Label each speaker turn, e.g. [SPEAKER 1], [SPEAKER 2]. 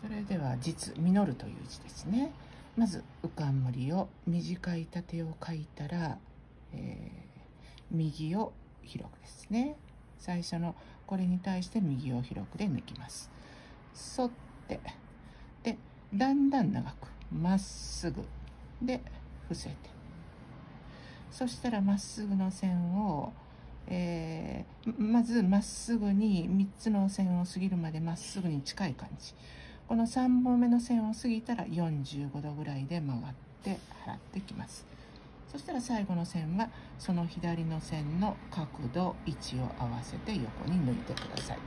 [SPEAKER 1] それでは実実るという字ですね。まず浮かんむりを短い縦を書いたら、えー、右を広くですね。最初のこれに対して右を広くで抜きます。沿ってでだんだん長くまっすぐ。で伏せて。そしたらまっすぐの線を、えー、まずまっすぐに3つの線を過ぎるまでまっすぐに近い感じ。この3本目の線を過ぎたら45度ぐらいで曲がって払ってきます。そしたら最後の線はその左の線の角度位置を合わせて横に抜いてください。